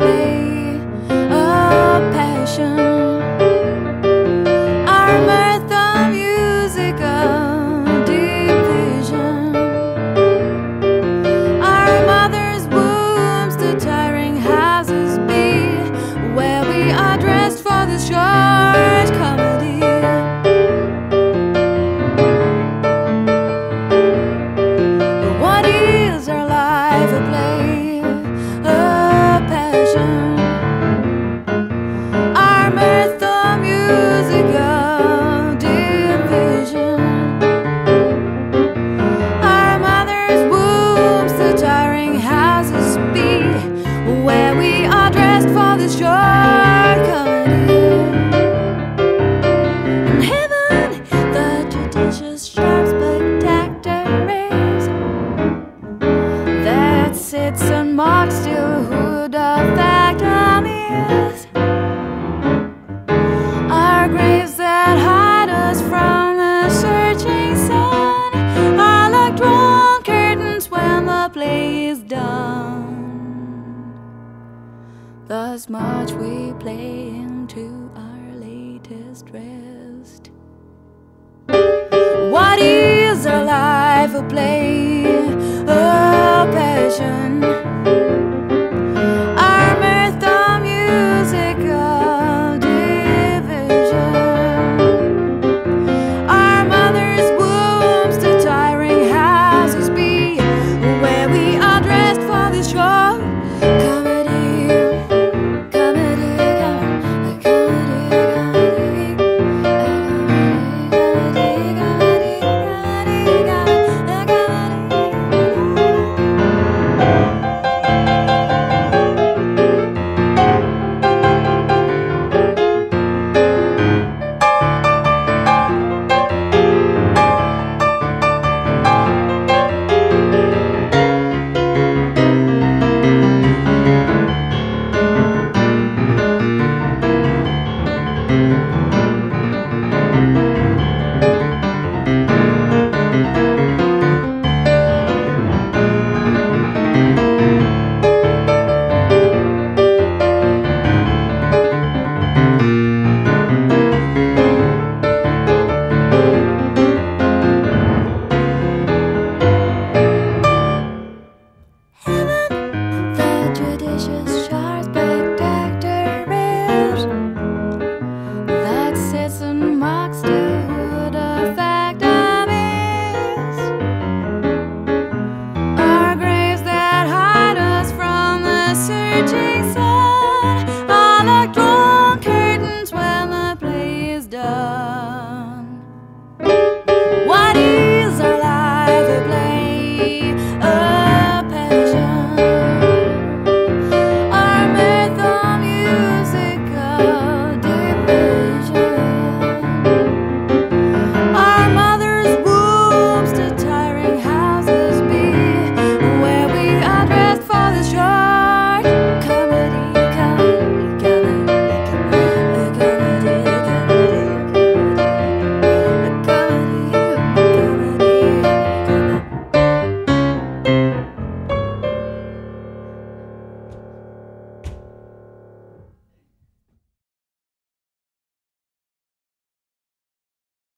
You. Much we play into our latest rest. What is our life a play, a passion?